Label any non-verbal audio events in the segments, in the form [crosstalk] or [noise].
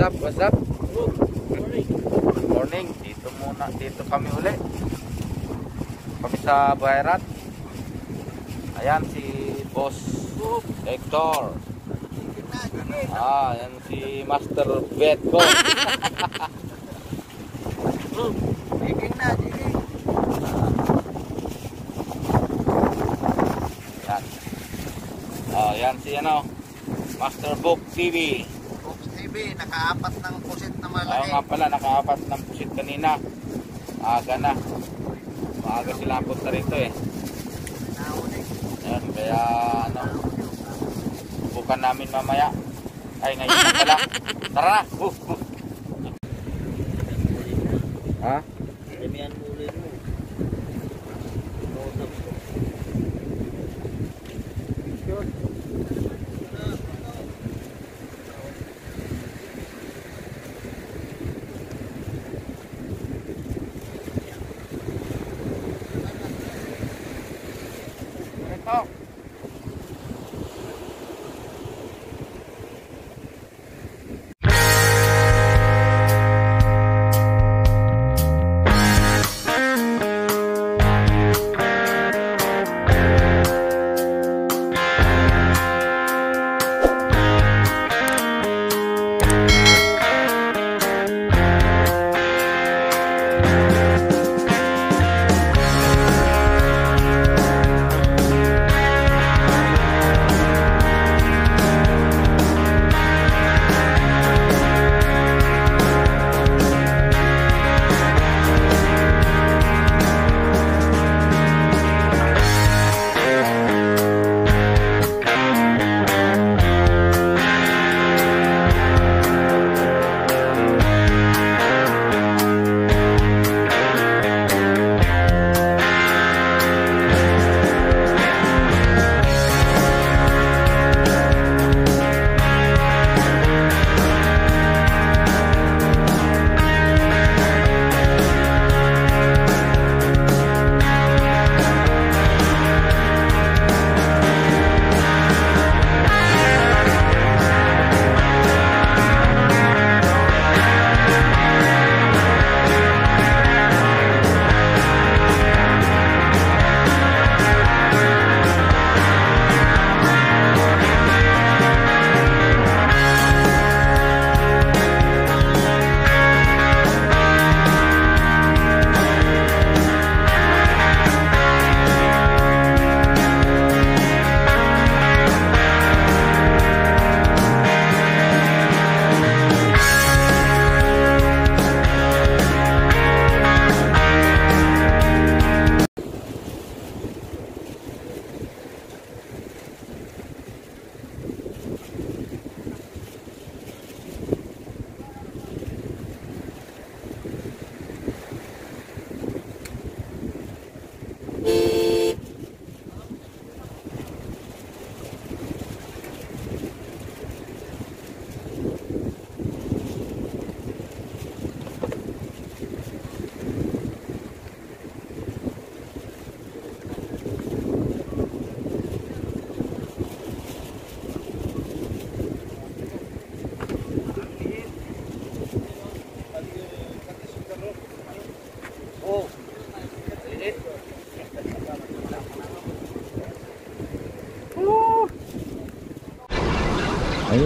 up, what's up? Morning. Dito muna, dito kami uli. Kami sa Bayrat. Ayan si Boss Hector. Ah, yan si Master Vet ko. Yan si ano, Master Book TV. TV, nakaapat ng pusit na Oo malaki. nga pala, nakaapat ng pusit kanina. Aga na. Maaga sila punta rito eh. Ayan, kaya ano, bukan namin mamaya. Ay, ngayon na pala. Tara na! Uh, uh. Ha?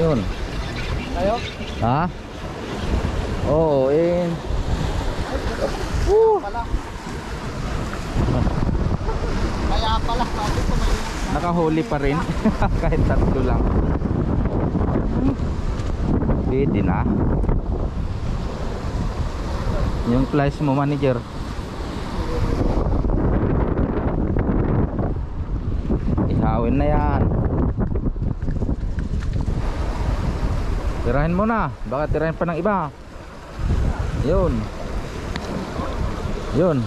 Ayun. Tayo? Ha? Oo, in. Pala. Kaya pala, sabi ko may Nakahuli pa rin. [laughs] Kahit tatlo lang. Pwede na. Yung flash mo, manager. Ihawin na yan. Tirahin mo na. Baka tirahin pa ng iba. Yun. Yun.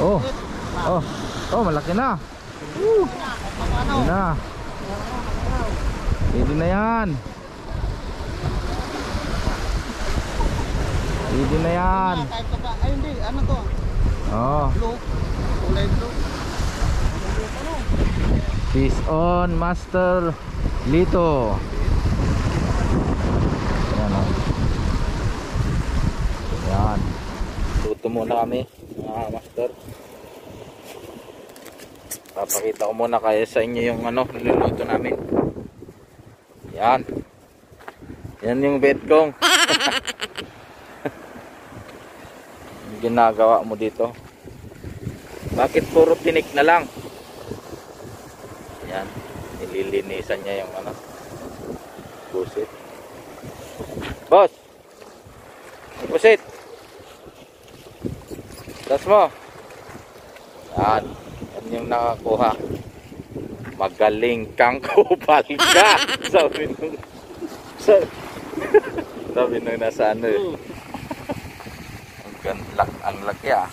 Oh. Oh. Oh, malaki na. Yun na. Pwede na yan. Pwede na yan. Ay hindi, ano to? Oh. Blue. Kulay blue. Fish on Master Lito. Muna kami, mga master. Papakita ko muna kayo sa inyo yung ano, niluluto namin. Yan. Yan yung bed kong. [laughs] Ginagawa mo dito. Bakit puro tinik na lang? Yan. Nililinisan niya yung ano. Pusit. Boss! May pusit! Tas mo. Yan. Yan yung nakakuha. Magaling kang [laughs] kupal ka. Sabi nung sabi, [laughs] sabi nung nasa ano eh. Ang ganda, ang laki ah.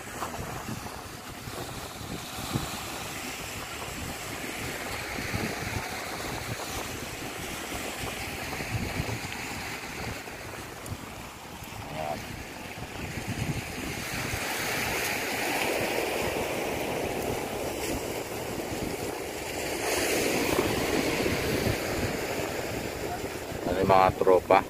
Tropa?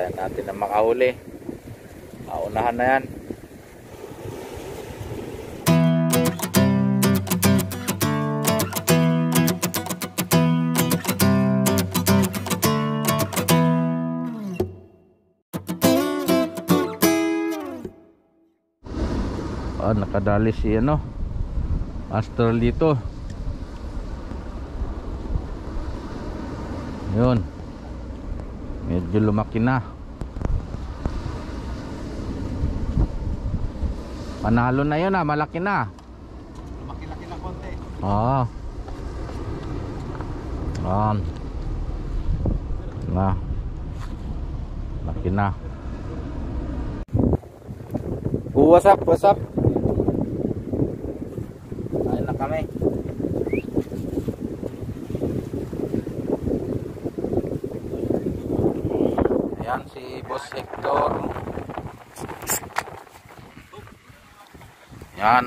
Tayo natin na makahuli. Paunahan na yan. Ah, nakadali si ano Astral dito Yun. Medyo lumaki na. Panalo na yun ah, malaki na. Lumaki-laki ng konti. Oo. Yan. Na. Laki na. Oh, what's up? What's up? Ayun na kami. Ayan Hector. Yan.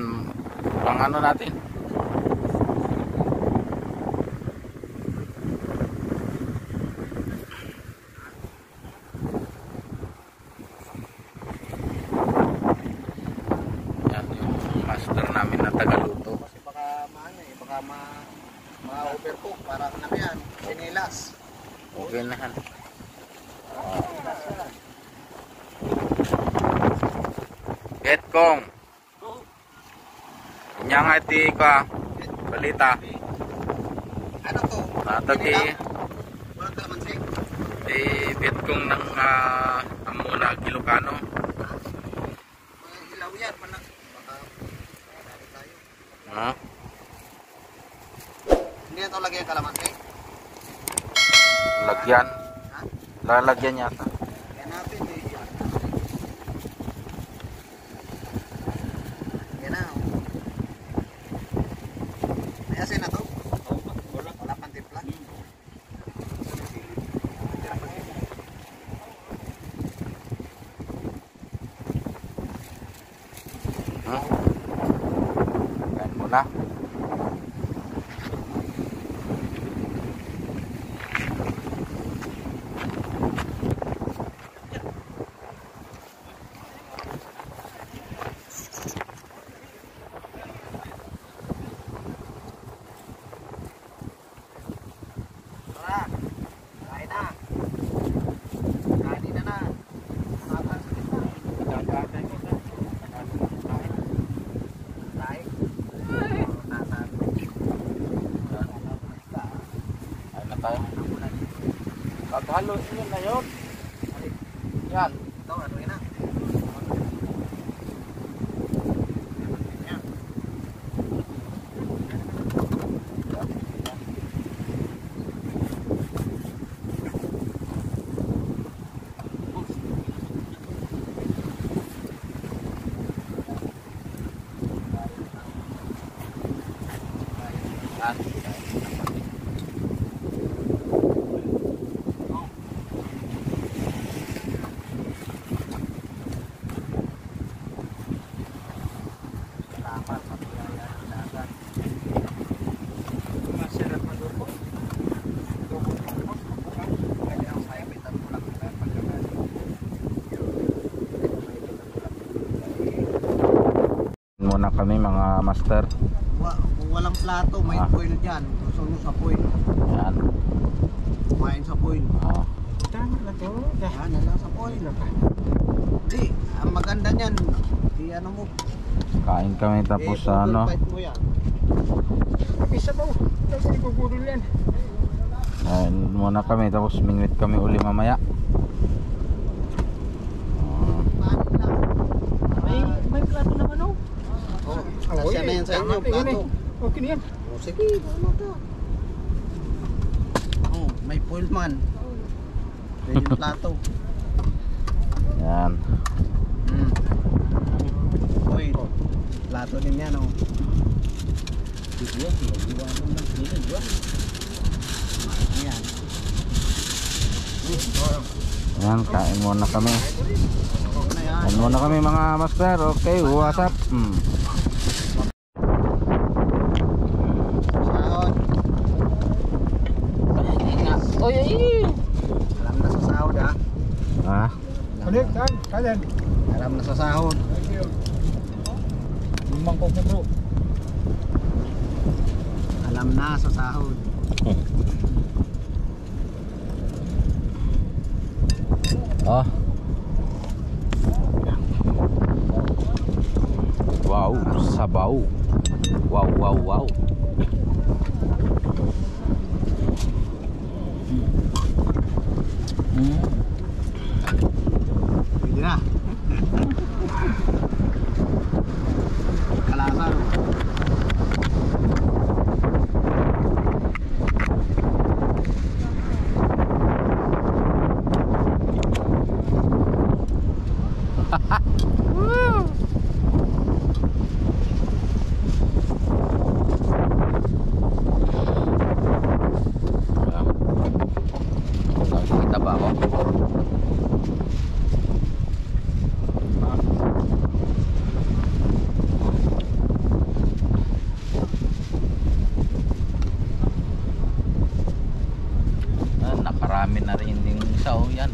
Ang ano natin? Yan yung master namin na tagaluto. Kasi baka maano eh, baka ma ma-overcook. Parang ano yan, sinilas. Okay na yan. Get kong. Inya nga iti ka. Balita. Ano to? Natagi. Walang kalamansi. Eh, bet kong ng uh, Amuna Kilocano. Mga ilaw yan. Manak. Baka marami tayo. Ha? Hindi na ito lagyan kalamansi. Lagyan. Ha? Lalagyan yata. Yan natin eh. Yan. Yan na. oh. May asin na to? Wala. Wala pang timpla? Ha? Yan mo na. Tara. Kain na. Kain na na. Makan sa kita. Kain. Tatan. Ayun na tayo. Paghalo yun na yun. Yan. Ito, ano yun na? Yan. Dapat sa biyaya ng dagat. Masarap malupo. Kaya ang saya may tatulak na tayo pagkakali. Muna kami mga master. Wa- Kung walang plato, may Ah. foil dyan. Gusto nyo sa foil. Yan. Kumain sa foil. Oh. Tama na to. Yan, yan lang sa foil. Di, ang maganda niyan, di ano mo. Kain kami tapos eh, sa ano. Fight mo yan. Isa pa. Tapos igugulol yan. Kain muna kami tapos minute kami uli mamaya. Oh. Paano lang? May, may plato naman oh. Oh, kasya na yan sa inyo, plato. eh. Okay na yan. Oh, sige, ano ka? Oh, may foil man. Yan yung plato. Yan. Mm. Foil. Plato din yan, oh. Sige, sige. Iwanan lang. Sige, di ba? Ayan. Yan, kain muna kami. Kain muna kami mga master. Okay, what's up? Hmm. Sahod. Oy, ay. Alam na sa sahod, ha? Ah, Ulit, na. saan? Kailan? Alam na sa sahod. Thank you. Limang kong bro. Alam na sa sahod. oh. [laughs] Wow, sabaw. Wow, wow, wow. Mm. Pwede na. Kalasa, no? Ako? Ah, na rin yung isa oh, yan.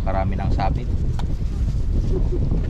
Nakarami ng sabit. Thank you.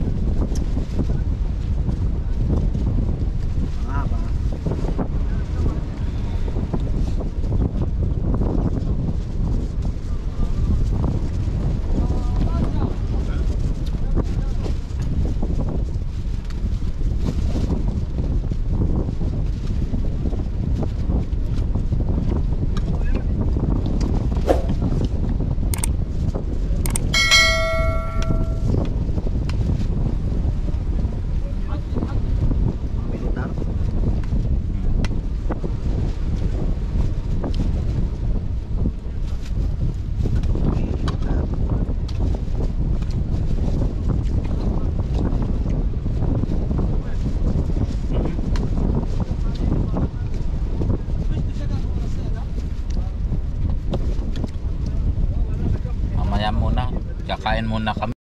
Muna kami.